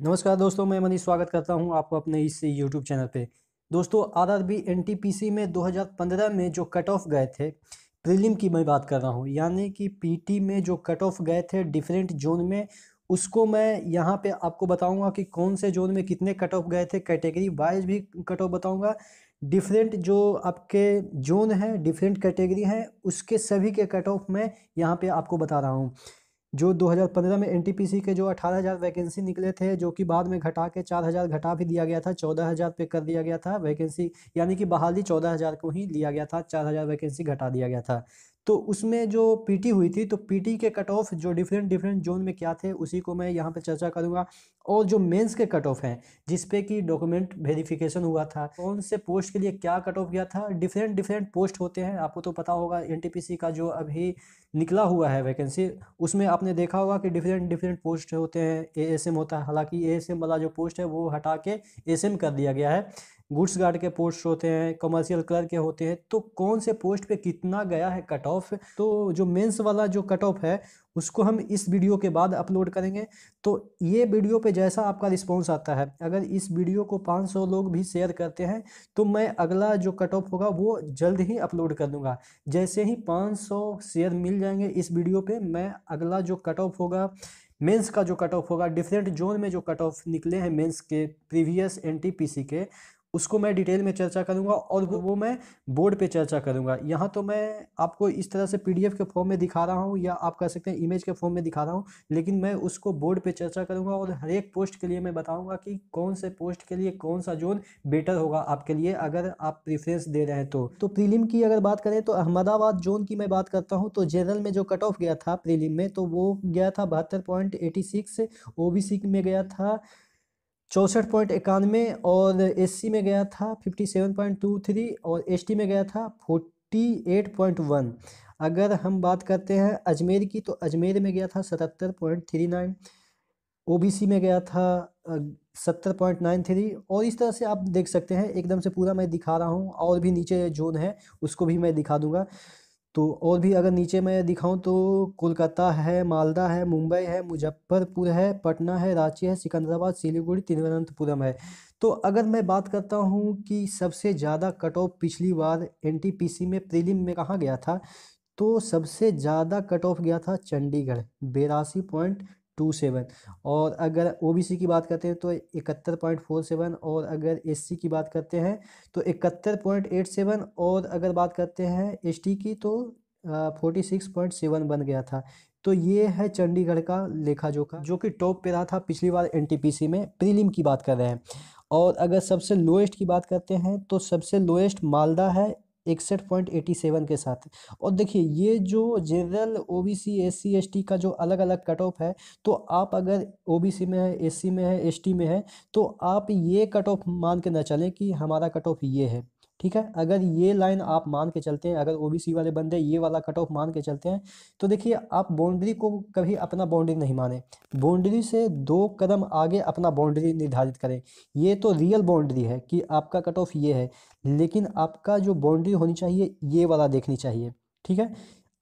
नमस्कार दोस्तों, मैं मनीष स्वागत करता हूँ आपको अपने इस यूट्यूब चैनल पे। दोस्तों आरआरबी एनटीपीसी में 2015 में जो कट ऑफ़ गए थे प्रीलिम की मैं बात कर रहा हूँ। यानी कि पीटी में जो कट ऑफ़ गए थे डिफरेंट जोन में, उसको मैं यहाँ पे आपको बताऊँगा कि कौन से जोन में कितने कट ऑफ़ गए थे कैटेगरी वाइज भी कट ऑफ़ बताऊँगा। डिफरेंट जो आपके जोन है डिफरेंट कैटेगरी हैं, उसके सभी के कट ऑफ़ मैं यहाँ पे आपको बता रहा हूँ। जो 2015 में एनटीपीसी के जो 18000 वैकेंसी निकले थे, जो कि बाद में घटा के 4000 घटा भी दिया गया था 14000 पे कर दिया गया था वैकेंसी यानी कि बहाली 14000 को ही लिया गया था 4000 वैकेंसी घटा दिया गया था। तो उसमें जो पीटी हुई थी तो पीटी के कट ऑफ़ जो डिफरेंट डिफरेंट जोन में क्या थे, उसी को मैं यहाँ पे चर्चा करूँगा। और जो मेंस के कट ऑफ़ हैं जिसपे कि डॉक्यूमेंट वेरिफिकेशन हुआ था, कौन से पोस्ट के लिए क्या कट ऑफ़ गया था डिफरेंट डिफरेंट पोस्ट होते हैं। आपको तो पता होगा एनटीपीसी का जो अभी निकला हुआ है वैकेंसी उसमें आपने देखा होगा कि डिफरेंट डिफरेंट पोस्ट होते हैं एएसएम होता है। हालाँकि एएसएम वाला जो पोस्ट है, वो हटा के एसएम कर दिया गया है। गुड्स गार्ड के पोस्ट होते हैं कमर्शियल क्लर्क के होते हैं तो कौन से पोस्ट पे कितना गया है कट ऑफ़ तो जो मेंस वाला जो कट ऑफ़ है, उसको हम इस वीडियो के बाद अपलोड करेंगे। तो ये वीडियो पे जैसा आपका रिस्पॉन्स आता है, अगर इस वीडियो को 500 लोग भी शेयर करते हैं तो मैं अगला जो कट ऑफ़ होगा, वो जल्द ही अपलोड कर दूँगा। जैसे ही 500 शेयर मिल जाएँगे इस वीडियो पे, मैं अगला जो कट ऑफ़ होगा मेंस का जो कट ऑफ़ होगा डिफरेंट जोन में जो कट ऑफ़ निकले हैं मेंस के प्रीवियस एनटीपीसी के उसको मैं डिटेल में चर्चा करूँगा और वो मैं बोर्ड पे चर्चा करूँगा। यहाँ तो मैं आपको इस तरह से पीडीएफ के फॉर्म में दिखा रहा हूँ या आप कह सकते हैं इमेज के फॉर्म में दिखा रहा हूँ लेकिन मैं उसको बोर्ड पे चर्चा करूँगा और हर एक पोस्ट के लिए मैं बताऊँगा कि कौन से पोस्ट के लिए कौन सा जोन बेटर होगा आपके लिए अगर आप प्रीफ्रेंस दे रहे हैं तो। तो प्रीलिम की अगर बात करें तो अहमदाबाद जोन की मैं बात करता हूँ तो जनरल में जो कट ऑफ़ गया था प्रीलिम में तो वो गया था बहत्तर पॉइंट एटी सिक्स ओ में गया था चौंसठ पॉइंट इक्यानवे और एससी में गया था fifty seven point two three और एस में गया था फोर्टी एट पॉइंट वन अगर हम बात करते हैं अजमेर की तो अजमेर में गया था सतहत्तर पॉइंट थ्री नाइन ओबीसी में गया था सत्तर पॉइंट नाइन थ्री और इस तरह से आप देख सकते हैं, एकदम से पूरा मैं दिखा रहा हूँ और भी नीचे जोन है, उसको भी मैं दिखा दूँगा। तो और भी अगर नीचे मैं दिखाऊँ तो कोलकाता है, मालदा है, मुंबई है, मुजफ्फरपुर है, पटना है, रांची है, सिकंदराबाद, सिलीगुड़ी, तिरुवनंतपुरम है। तो अगर मैं बात करता हूँ कि सबसे ज़्यादा कट ऑफ़ पिछली बार एनटीपीसी में प्रीलिम में कहाँ गया था तो सबसे ज़्यादा कट ऑफ़ गया था चंडीगढ़, बेरासी पॉइंट टू सेवन। और अगर ओबीसी की बात करते हैं तो इकहत्तर पॉइंट फोर सेवन और अगर एससी की बात करते हैं तो इकहत्तर पॉइंट एट सेवन और अगर बात करते हैं एसटी की तो फोर्टी सिक्स पॉइंट सेवन बन गया था। तो ये है चंडीगढ़ का लेखा जोखा जो कि टॉप पे रहा था पिछली बार एनटीपीसी में, प्रीलिम की बात कर रहे हैं। और अगर सबसे लोएस्ट की बात करते हैं तो सबसे लोएस्ट मालदा है इकसठ पॉइंट एटी सेवन के साथ। और देखिए, ये जो general O B C S C S T का जो अलग अलग कट ऑफ़ है तो आप अगर ओ बी सी में है एस सी में है एस टी में है तो आप ये कट ऑफ़ मान के ना चलें कि हमारा कट ऑफ़ ये है। ठीक है? अगर ये लाइन आप मान के चलते हैं, अगर ओबीसी वाले बंदे ये वाला कट ऑफ़ मान के चलते हैं तो देखिए, आप बाउंड्री को कभी अपना बाउंड्री नहीं माने। बाउंड्री से दो कदम आगे अपना बाउंड्री निर्धारित करें। ये तो रियल बाउंड्री है कि आपका कट ऑफ़ ये है। लेकिन आपका जो बाउंड्री होनी चाहिए, ये वाला देखनी चाहिए, ठीक है?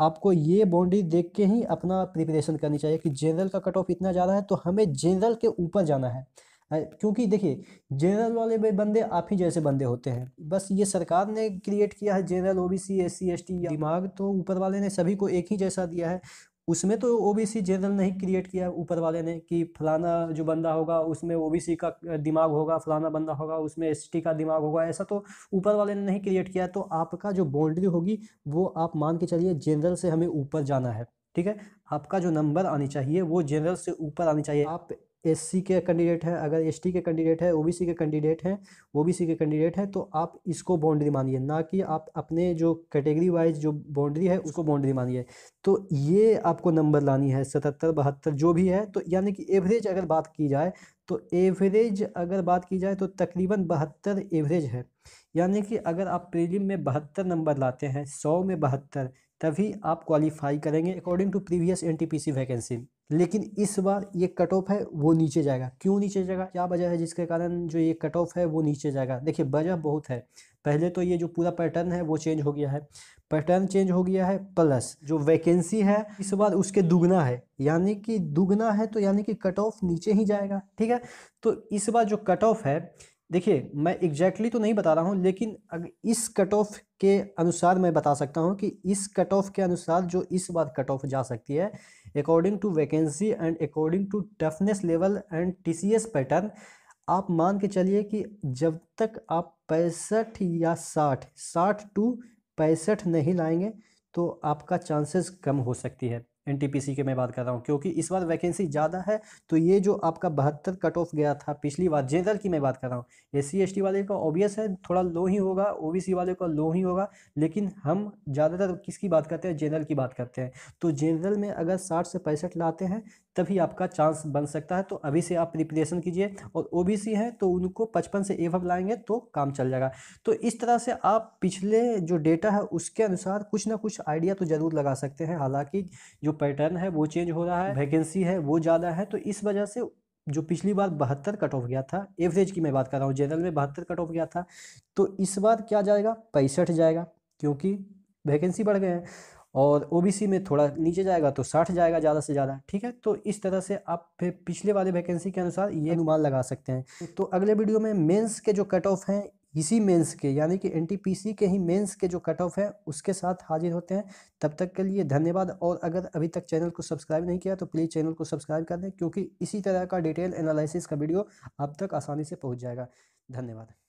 आपको ये बाउंड्री देख के ही अपना प्रिपरेशन करनी चाहिए कि जनरल का कट ऑफ़ इतना ज़्यादा है तो हमें जनरल के ऊपर जाना है। क्योंकि देखिए जनरल वाले बंदे आप ही जैसे बंदे होते हैं। बस ये सरकार ने क्रिएट किया है general OBC S C S T दिमाग तो ऊपर वाले ने सभी को एक ही जैसा दिया है। उसमें तो ओबीसी जनरल नहीं क्रिएट किया ऊपर वाले ने कि फलाना जो बंदा होगा, उसमें ओबीसी का दिमाग होगा, फलाना बंदा होगा, उसमें एसटी का दिमाग होगा, ऐसा तो ऊपर वाले ने नहीं क्रिएट किया। तो आपका जो बाउंड्री होगी, वो आप मान के चलिए जनरल से हमें ऊपर जाना है, ठीक है? आपका जो नंबर आनी चाहिए, वो जनरल से ऊपर आनी चाहिए। आप एससी के कैंडिडेट हैं, अगर एसटी के कैंडिडेट है, ओबीसी के कैंडिडेट हैं, ओबीसी के कैंडिडेट हैं तो आप इसको बाउंड्री मानिए, ना कि आप अपने जो कैटेगरी वाइज जो बाउंड्री है, उसको बाउंड्री मानिए। तो ये आपको नंबर लानी है, सतहत्तर, बहत्तर, जो भी है तो यानी कि एवरेज अगर बात की जाए तो एवरेज अगर बात की जाए तो तकरीबन बहत्तर एवरेज है। यानी कि अगर आप प्रीलिम में बहत्तर नंबर लाते हैं, सौ में बहत्तर, तभी आप क्वालिफाई करेंगे according to previous NTPC vacancy लेकिन इस बार ये कट ऑफ़ है, वो नीचे जाएगा। क्यों नीचे जाएगा? क्या वजह है जिसके कारण जो ये कट ऑफ़ है, वो नीचे जाएगा? देखिए, वजह बहुत है। पहले तो ये जो पूरा पैटर्न है, वो चेंज हो गया है। पैटर्न चेंज हो गया है प्लस जो वैकेंसी है, इस बार उसके दुगना है। यानी कि दुगना है तो यानी कि कट ऑफ़ नीचे ही जाएगा। ठीक है? तो इस बार जो कट ऑफ़ है, देखिए, मैं एग्जैक्टली exactly तो नहीं बता रहा हूँ, लेकिन अगर इस कट ऑफ़ के अनुसार मैं बता सकता हूँ कि इस कट ऑफ़ के अनुसार जो इस बार कट ऑफ़ जा सकती है according to vacancy and according to toughness level and TCS pattern आप मान के चलिए कि जब तक आप पैंसठ या साठ साठ टू पैंसठ नहीं लाएँगे तो आपका चांसेस कम हो सकती है। एनटीपीसी के मैं बात कर रहा हूँ, क्योंकि इस बार वैकेंसी ज़्यादा है तो ये जो आपका बहत्तर कट ऑफ़ गया था पिछली बार जनरल की मैं बात कर रहा हूँ एस सी वाले का ऑब्वियस है, थोड़ा लो ही होगा ओबीसी वाले का लो ही होगा, लेकिन हम ज़्यादातर किसकी बात करते हैं जनरल की बात करते हैं। तो जनरल में अगर साठ से पैंसठ लाते हैं, तभी आपका चांस बन सकता है तो अभी से आप प्रिपरेशन कीजिए, और ओबीसी है तो उनको पचपन से एवब लाएँगे तो काम चल जाएगा। तो इस तरह से आप पिछले जो डेटा है, उसके अनुसार कुछ ना कुछ आइडिया तो ज़रूर लगा सकते हैं, हालाँकि जो पैटर्न है, वो चेंज हो रहा है वैकेंसी है, वो ज़्यादा है तो इस वजह से जो पिछली बार बहत्तर कट ऑफ़ गया था एवरेज की मैं बात कर रहा हूँ जनरल में बहत्तर कट ऑफ़ गया था तो इस बार क्या जाएगा? पैंसठ जाएगा, क्योंकि वैकेंसी बढ़ गए हैं और ओबीसी में थोड़ा नीचे जाएगा तो साठ जाएगा ज़्यादा से ज़्यादा, ठीक है? तो इस तरह से आप फिर पिछले वाले वैकेंसी के अनुसार ये अनुमान लगा सकते हैं। तो अगले वीडियो में मेंस के जो कट ऑफ़ हैं इसी मेंस के, यानी कि एनटीपीसी के ही मेंस के जो कट ऑफ़ है, उसके साथ हाजिर होते हैं। तब तक के लिए धन्यवाद। और अगर अभी तक चैनल को सब्सक्राइब नहीं किया तो प्लीज़ चैनल को सब्सक्राइब कर दें, क्योंकि इसी तरह का डिटेल एनालिसिस का वीडियो अब तक आसानी से पहुँच जाएगा। धन्यवाद।